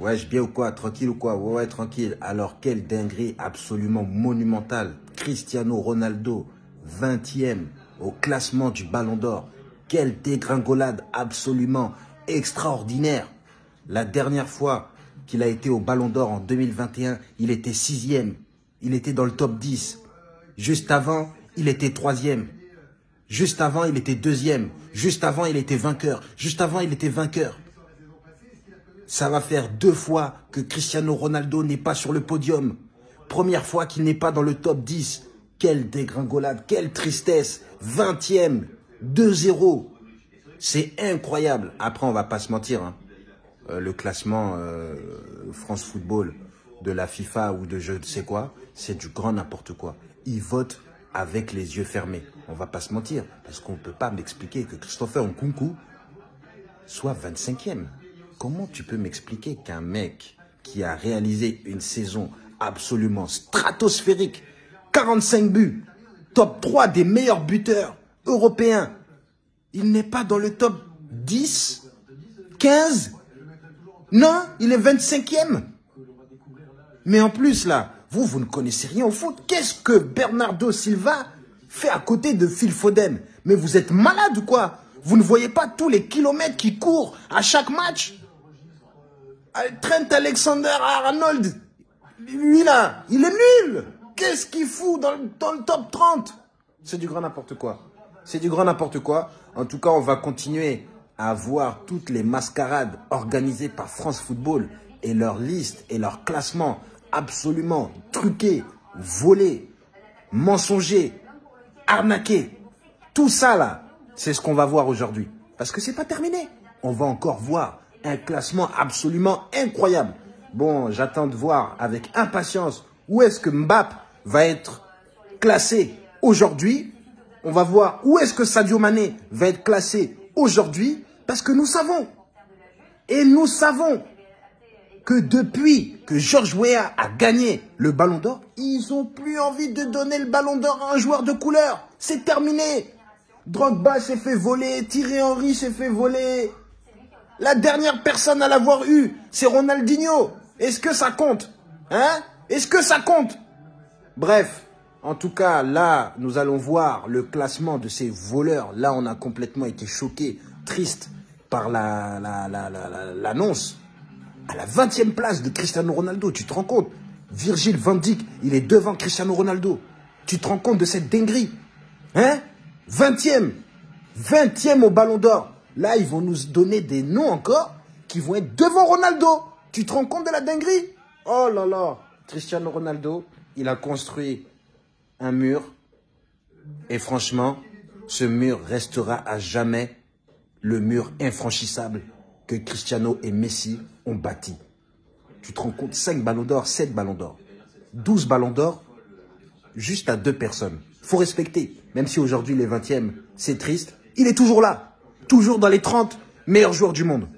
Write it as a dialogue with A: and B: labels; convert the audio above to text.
A: Ouais, je bien ou quoi Tranquille ou quoi? Ouais, ouais, tranquille. Alors, quelle dinguerie absolument monumentale. Cristiano Ronaldo, 20e au classement du Ballon d'Or. Quelle dégringolade absolument extraordinaire. La dernière fois qu'il a été au Ballon d'Or en 2021, il était sixième. Il était dans le top 10. Juste avant, il était troisième. Juste avant, il était deuxième. Juste avant, il était vainqueur. Juste avant, il était vainqueur. Ça va faire deux fois que Cristiano Ronaldo n'est pas sur le podium. Première fois qu'il n'est pas dans le top 10. Quelle dégringolade, quelle tristesse. 20e, 2-0. C'est incroyable. Après, on va pas se mentir. Hein. Euh, le classement euh, France Football de la FIFA ou de je ne sais quoi, c'est du grand n'importe quoi. Ils votent avec les yeux fermés. On va pas se mentir. Parce qu'on ne peut pas m'expliquer que Christopher Nkunku soit 25e. Comment tu peux m'expliquer qu'un mec qui a réalisé une saison absolument stratosphérique, 45 buts, top 3 des meilleurs buteurs européens, il n'est pas dans le top 10, 15 Non, il est 25e. Mais en plus, là, vous, vous ne connaissez rien au foot. Qu'est-ce que Bernardo Silva fait à côté de Phil Foden? Mais vous êtes malade ou quoi? Vous ne voyez pas tous les kilomètres qui courent à chaque match? Trent Alexander-Arnold, lui là, il est nul Qu'est-ce qu'il fout dans le, top 30 C'est du grand n'importe quoi. C'est du grand n'importe quoi. En tout cas, on va continuer à voir toutes les mascarades organisées par France Football et leur liste et leur classement absolument truqués, volés, mensongers, arnaqués. Tout ça là, c'est ce qu'on va voir aujourd'hui. Parce que c'est pas terminé. On va encore voir un classement absolument incroyable. Bon, j'attends de voir avec impatience où est-ce que Mbappé va être classé aujourd'hui. On va voir où est-ce que Sadio Mané va être classé aujourd'hui. Parce que nous savons, et nous savons que depuis que Georges Weah a gagné le Ballon d'Or, ils n'ont plus envie de donner le Ballon d'Or à un joueur de couleur. C'est terminé. Drogba s'est fait voler, Thierry Henry s'est fait voler, la dernière personne à l'avoir eu, c'est Ronaldinho. Est-ce que ça compte Hein? Est-ce que ça compte? Bref, en tout cas, là, nous allons voir le classement de ces voleurs. Là, on a complètement été choqué, triste par l'annonce. La, la, à la 20e place de Cristiano Ronaldo, tu te rends compte? Virgil van Dijk, il est devant Cristiano Ronaldo. Tu te rends compte de cette dinguerie Hein? 20e 20e au Ballon d'Or. Là, ils vont nous donner des noms encore qui vont être devant Ronaldo. Tu te rends compte de la dinguerie? Oh là là Cristiano Ronaldo, il a construit un mur. Et franchement, ce mur restera à jamais le mur infranchissable que Cristiano et Messi ont bâti. Tu te rends compte 5 ballons d'or, 7 ballons d'or, 12 ballons d'or, juste à deux personnes. faut respecter. Même si aujourd'hui il est 20e, c'est triste, il est toujours là toujours dans les 30 meilleurs joueurs du monde.